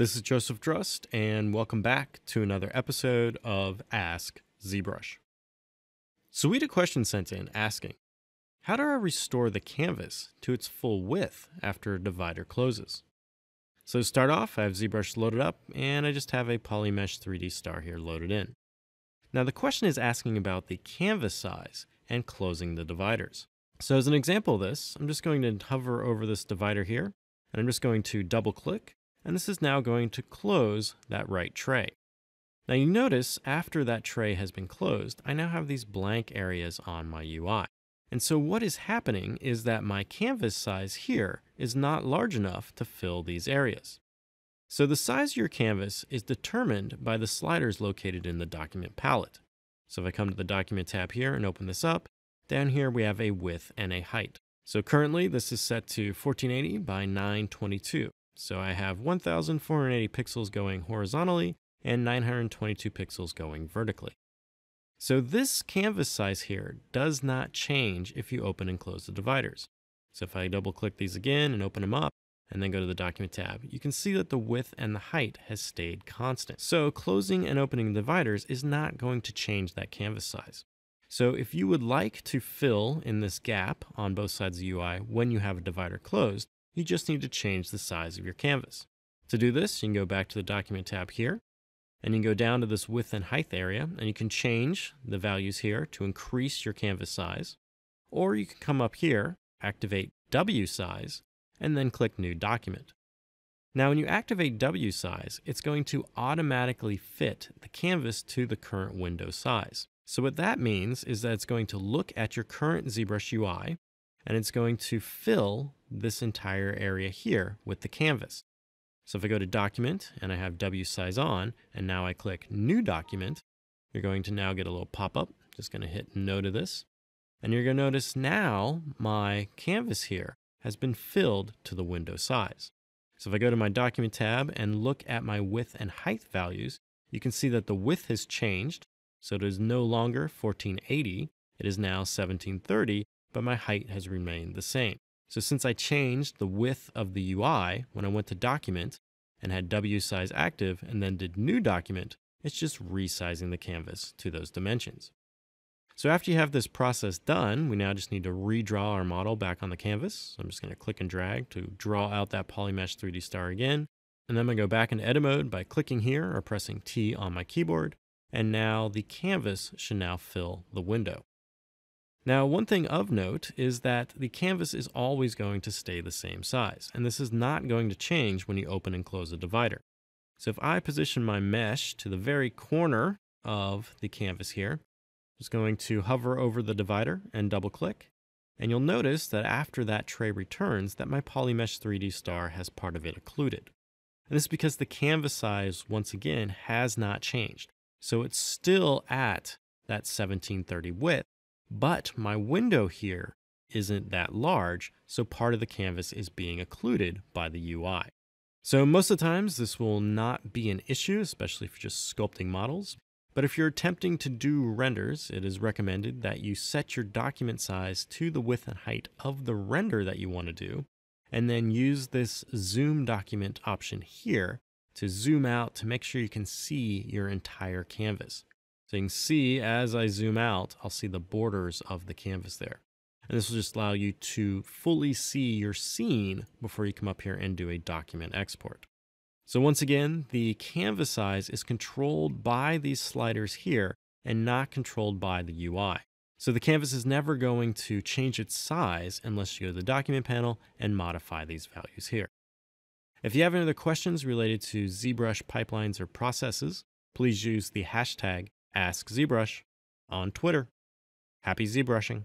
This is Joseph Drust, and welcome back to another episode of Ask ZBrush. So we had a question sent in asking, how do I restore the canvas to its full width after a divider closes? So to start off, I have ZBrush loaded up, and I just have a Polymesh 3D star here loaded in. Now the question is asking about the canvas size and closing the dividers. So as an example of this, I'm just going to hover over this divider here, and I'm just going to double click, and this is now going to close that right tray. Now you notice after that tray has been closed, I now have these blank areas on my UI. And so what is happening is that my canvas size here is not large enough to fill these areas. So the size of your canvas is determined by the sliders located in the document palette. So if I come to the document tab here and open this up, down here we have a width and a height. So currently this is set to 1480 by 922. So I have 1480 pixels going horizontally and 922 pixels going vertically. So this canvas size here does not change if you open and close the dividers. So if I double click these again and open them up, and then go to the document tab, you can see that the width and the height has stayed constant. So closing and opening the dividers is not going to change that canvas size. So if you would like to fill in this gap on both sides of the UI when you have a divider closed, you just need to change the size of your canvas. To do this, you can go back to the document tab here, and you can go down to this width and height area, and you can change the values here to increase your canvas size, or you can come up here, activate W size, and then click New Document. Now, when you activate W size, it's going to automatically fit the canvas to the current window size. So what that means is that it's going to look at your current ZBrush UI, and it's going to fill this entire area here with the canvas. So if I go to Document, and I have W size on, and now I click New Document, you're going to now get a little pop-up. Just going to hit No to this. And you're going to notice now my canvas here has been filled to the window size. So if I go to my document tab and look at my width and height values, you can see that the width has changed. So it is no longer 1480, it is now 1730, but my height has remained the same. So since I changed the width of the UI when I went to document and had W size active and then did new document, it's just resizing the canvas to those dimensions. So after you have this process done, we now just need to redraw our model back on the canvas. I'm just going to click and drag to draw out that Polymesh 3D star again. And then I'm going to go back into edit mode by clicking here or pressing T on my keyboard. And now the canvas should now fill the window. Now, one thing of note is that the canvas is always going to stay the same size, and this is not going to change when you open and close a divider. So if I position my mesh to the very corner of the canvas here, I'm just going to hover over the divider and double click. And you'll notice that after that tray returns that my Polymesh 3D star has part of it occluded. And this is because the canvas size, once again, has not changed. So it's still at that 1730 width, but my window here isn't that large, so part of the canvas is being occluded by the UI. So most of the times this will not be an issue, especially if you're just sculpting models, but if you're attempting to do renders, it is recommended that you set your document size to the width and height of the render that you want to do, and then use this zoom document option here to zoom out to make sure you can see your entire canvas. So you can see as I zoom out, I'll see the borders of the canvas there. And this will just allow you to fully see your scene before you come up here and do a document export. So once again, the canvas size is controlled by these sliders here and not controlled by the UI. So the canvas is never going to change its size unless you go to the document panel and modify these values here. If you have any other questions related to ZBrush pipelines or processes, please use the hashtag AskZBrush on Twitter. Happy ZBrushing!